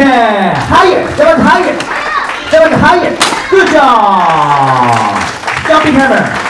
Okay, higher. That was higher. That was higher. Good job. Jumping hammer.